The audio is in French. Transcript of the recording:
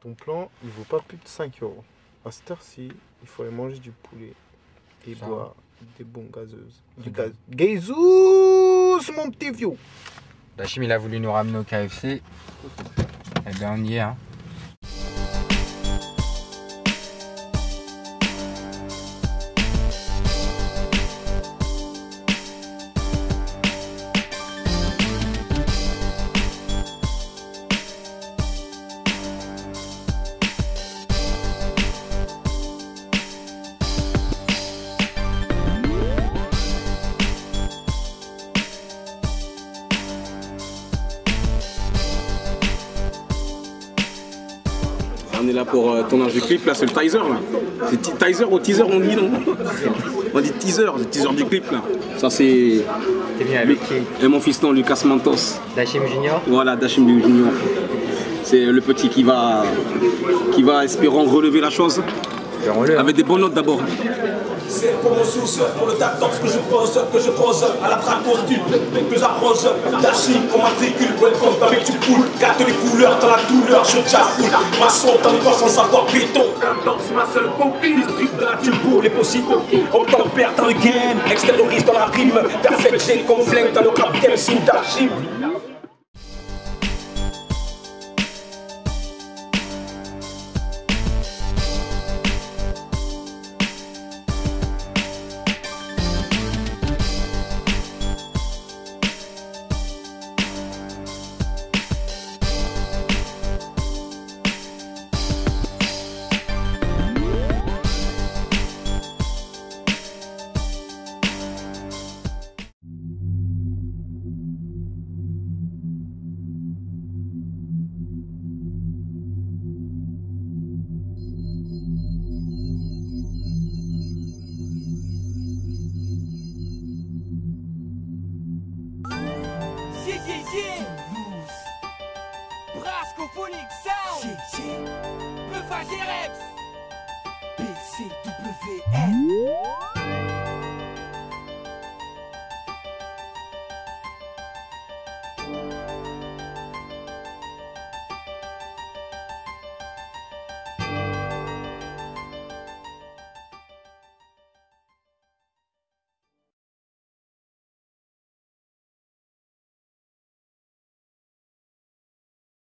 ton plan, il vaut pas plus de 5 euros. À cette heure-ci, il faut aller manger du poulet et Ça boire des bons gazeuses. Du gaz. Gazous, mon petit vieux. Dachim, il a voulu nous ramener au KFC. Eh bien, on y est. Hein. On est là pour euh, tournage du clip, là c'est le teaser là. C'est teaser ou teaser on dit non On dit teaser, le teaser du clip là. Ça c'est T'es venu avec qui et mon fiston Lucas Mantos. Dachim Junior Voilà, Dachim du Junior. C'est le petit qui va, qui va espérant relever la chose. Hein. Avec des bonnes notes d'abord. C'est pour mon souci, pour le tactox que je pose, que je pose à la tracostule, que j'arrose, Dashi, qu'on matricule, welcome avec du poule, gâte les couleurs dans la douleur, je t'avoue, maçon dans le corps sans savoir béton. Danse ma seule copine, district de la pour les possibles, on t'en perd dans le game, extériorise dans la rime, perfect j'ai comme flingue dans le rap game, c'est Dashi. Brascophonic Sound. Yeah, yeah. Buffa Jereps. BCWN.